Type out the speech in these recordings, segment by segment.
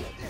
Excellent.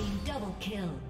Team double kill.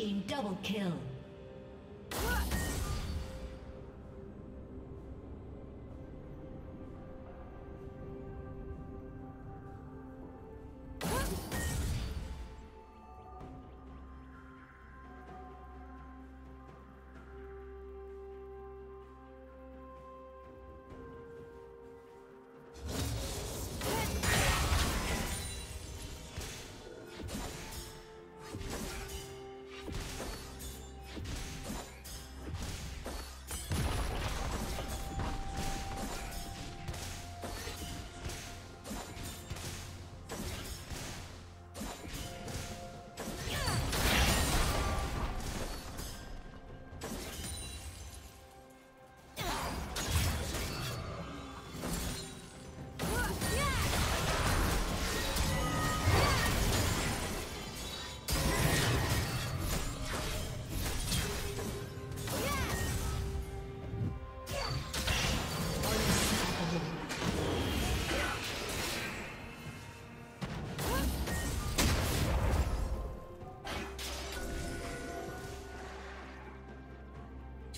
Team double kill.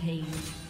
Rampage.